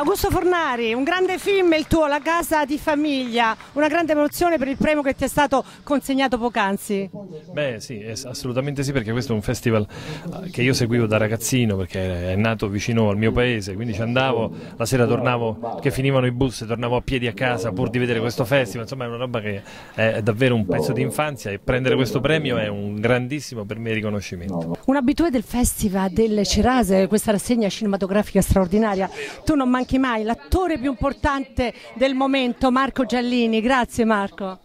Augusto Fornari, un grande film il tuo, La casa di famiglia, una grande emozione per il premio che ti è stato consegnato poc'anzi. Beh sì, assolutamente sì perché questo è un festival eh, che io seguivo da ragazzino perché è nato vicino al mio paese, quindi ci andavo, la sera tornavo, che finivano i bus e tornavo a piedi a casa pur di vedere questo festival, insomma è una roba che è davvero un pezzo di infanzia e prendere questo premio è un grandissimo per me riconoscimento. Un abitué del Festival delle Cerase, questa rassegna cinematografica straordinaria, tu non manchi mai l'attore più importante del momento, Marco Giallini. Grazie Marco.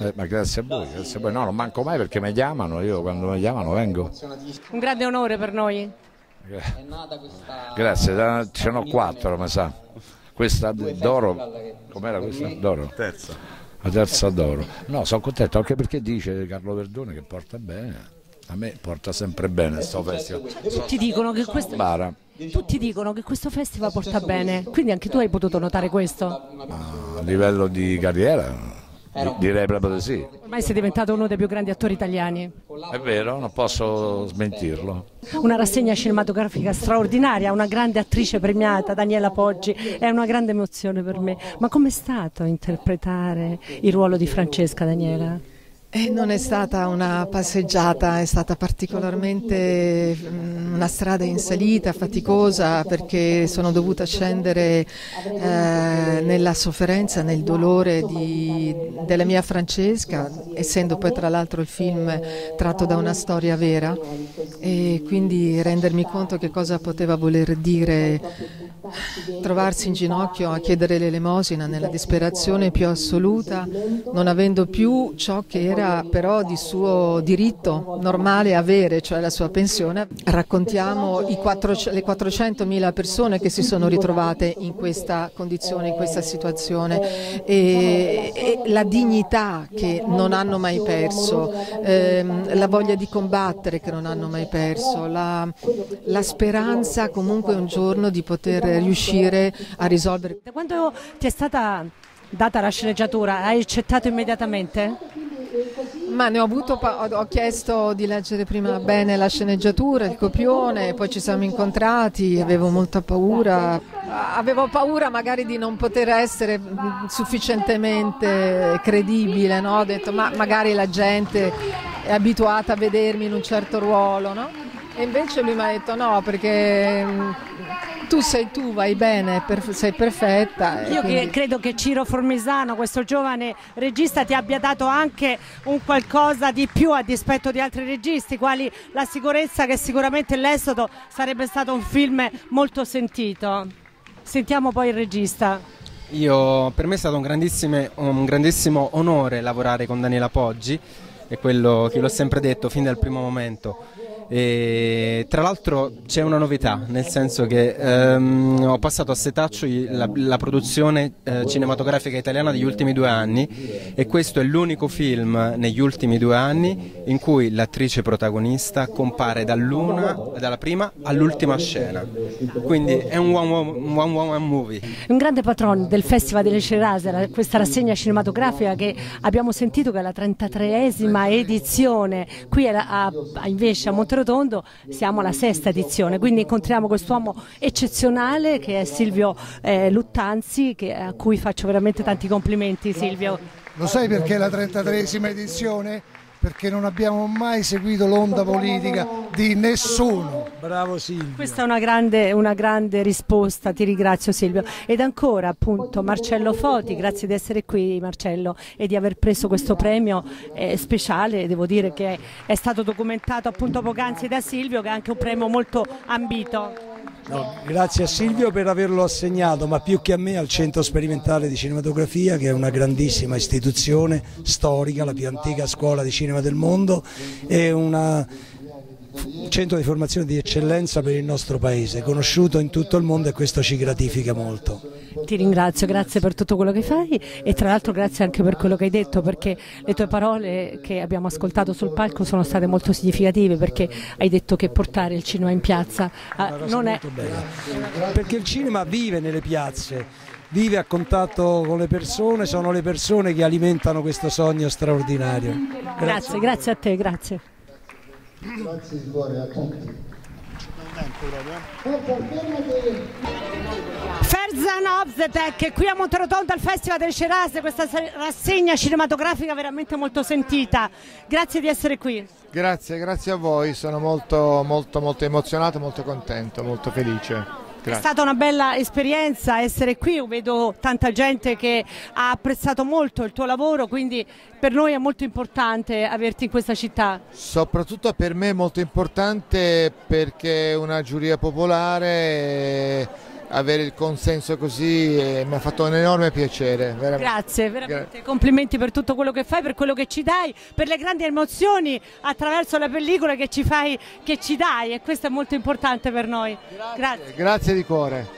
Eh, ma grazie a voi, grazie a voi. No, non manco mai perché mi chiamano, io quando mi chiamano vengo. Un grande onore per noi. Grazie, ce n'ho quattro, mi sa. Questa d'oro, com'era questa? D'oro? Terza. La terza d'oro. No, sono contento anche perché dice Carlo Verdone che porta bene. A me porta sempre bene questo festival. Tutti dicono che questo... Bara. Tutti dicono che questo festival porta bene, quindi anche tu hai potuto notare questo? A livello di carriera direi proprio di sì. Ormai sei diventato uno dei più grandi attori italiani. È vero, non posso smentirlo. Una rassegna cinematografica straordinaria, una grande attrice premiata, Daniela Poggi, è una grande emozione per me. Ma com'è stato interpretare il ruolo di Francesca, Daniela? Eh, non è stata una passeggiata, è stata particolarmente mm, una strada in salita, faticosa, perché sono dovuta scendere eh, nella sofferenza, nel dolore di, della mia Francesca, essendo poi tra l'altro il film tratto da una storia vera, e quindi rendermi conto che cosa poteva voler dire trovarsi in ginocchio a chiedere l'elemosina nella disperazione più assoluta, non avendo più ciò che era però di suo diritto normale avere, cioè la sua pensione. Raccontiamo 4, le 400.000 persone che si sono ritrovate in questa condizione, in questa situazione e, e la dignità che non hanno mai perso, ehm, la voglia di combattere che non hanno mai perso, la, la speranza comunque un giorno di poter riuscire a risolvere. Da quando ti è stata data la sceneggiatura, hai accettato immediatamente? Ma ne ho avuto, ho chiesto di leggere prima bene la sceneggiatura, il copione, poi ci siamo incontrati, avevo molta paura, avevo paura magari di non poter essere sufficientemente credibile, no? ho detto ma magari la gente è abituata a vedermi in un certo ruolo, no? E invece lui mi ha detto no, perché tu sei tu, vai bene, per, sei perfetta. Io quindi... credo che Ciro Formisano, questo giovane regista, ti abbia dato anche un qualcosa di più a dispetto di altri registi, quali La sicurezza che sicuramente l'esodo sarebbe stato un film molto sentito. Sentiamo poi il regista. Io, per me è stato un grandissimo, un grandissimo onore lavorare con Daniela Poggi, è quello che l'ho sempre detto fin dal primo momento e, tra l'altro c'è una novità, nel senso che ehm, ho passato a setaccio la, la produzione eh, cinematografica italiana degli ultimi due anni e questo è l'unico film negli ultimi due anni in cui l'attrice protagonista compare dalla prima all'ultima scena. Quindi è un one woman, one, one movie. Un grande patrono del Festival delle Cerase, questa rassegna cinematografica che abbiamo sentito che è la 33esima edizione qui a, a, invece a Monterosso Rotondo siamo alla sesta edizione, quindi incontriamo quest'uomo eccezionale che è Silvio eh, Luttanzi, che, a cui faccio veramente tanti complimenti Silvio. Lo sai perché è la 33esima edizione? Perché non abbiamo mai seguito l'onda politica di nessuno. Bravo Silvio. Questa è una grande, una grande, risposta, ti ringrazio Silvio. Ed ancora appunto Marcello Foti, grazie di essere qui Marcello e di aver preso questo premio eh, speciale, devo dire che è stato documentato appunto poc'anzi da Silvio che è anche un premio molto ambito. No, grazie a Silvio per averlo assegnato, ma più che a me al Centro Sperimentale di Cinematografia, che è una grandissima istituzione storica, la più antica scuola di cinema del mondo, è un centro di formazione di eccellenza per il nostro paese, conosciuto in tutto il mondo e questo ci gratifica molto. Ti ringrazio, grazie per tutto quello che fai e tra l'altro grazie anche per quello che hai detto perché le tue parole che abbiamo ascoltato sul palco sono state molto significative perché hai detto che portare il cinema in piazza ah, non è... Perché il cinema vive nelle piazze vive a contatto con le persone, sono le persone che alimentano questo sogno straordinario. Grazie, grazie, grazie a te, grazie. Grazie di cuore a tutti. Ferzan Obzetek qui a Monterotondo al Festival del Ceras, questa rassegna cinematografica veramente molto sentita. Grazie di essere qui. Grazie, grazie a voi, sono molto, molto, molto emozionato, molto contento, molto felice. Grazie. È stata una bella esperienza essere qui, vedo tanta gente che ha apprezzato molto il tuo lavoro, quindi per noi è molto importante averti in questa città. Soprattutto per me è molto importante perché una giuria popolare avere il consenso così eh, mi ha fatto un enorme piacere. Veramente. Grazie, veramente. Complimenti per tutto quello che fai, per quello che ci dai, per le grandi emozioni attraverso la pellicola che ci, fai, che ci dai e questo è molto importante per noi. Grazie, Grazie. Grazie di cuore.